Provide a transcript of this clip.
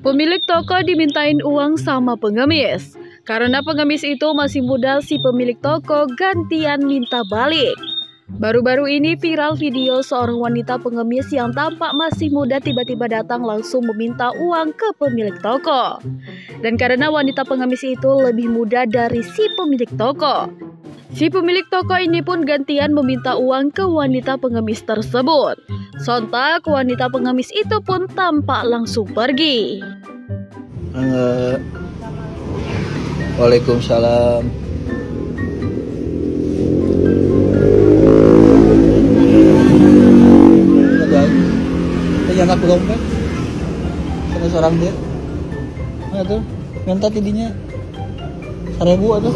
Pemilik toko dimintain uang sama pengemis. Karena pengemis itu masih muda, si pemilik toko gantian minta balik. Baru-baru ini viral video seorang wanita pengemis yang tampak masih muda tiba-tiba datang langsung meminta uang ke pemilik toko. Dan karena wanita pengemis itu lebih muda dari si pemilik toko, si pemilik toko ini pun gantian meminta uang ke wanita pengemis tersebut. Sontak wanita pengemis itu pun tampak langsung pergi. Enggak. Waalaikumsalam. Ada yang aku dompet. Ada seorang dia. Nah tuh, minta tidinya seribu atau